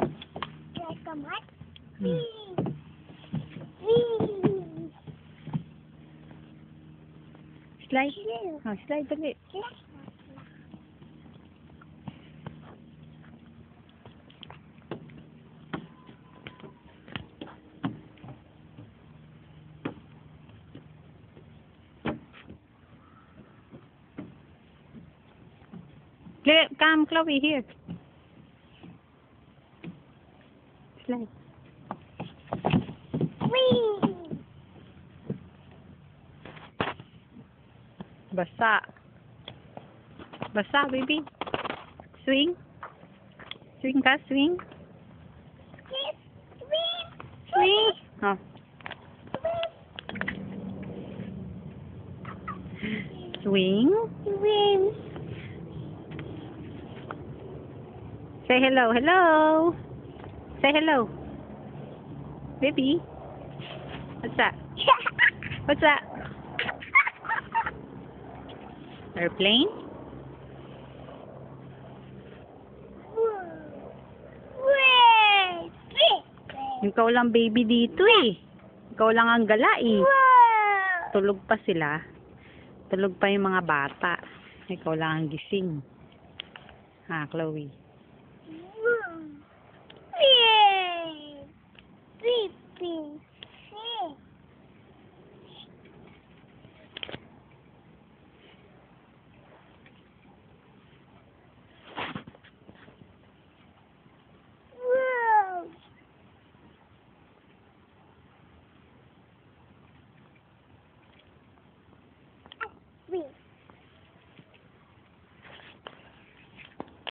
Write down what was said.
Like a what? Hmm. Slide. Whee! Oh, slide dali. Cla- Come, Chloe, here. Slide. Whee! Basa. Basa, baby. Swing. Swing ka, swing. Swing! Swing. Oh. Swing. Swing! Say hello, hello. Say hello. Baby. What's that? What's that? Airplane? Ikaw lang baby dito eh. Ikaw lang ang gala eh. Tulog pa sila. Tulog pa yung mga bata. Ikaw lang ang gising. Ha, Chloe? Yeah.